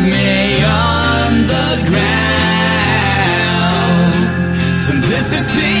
me on the ground. Simplicity.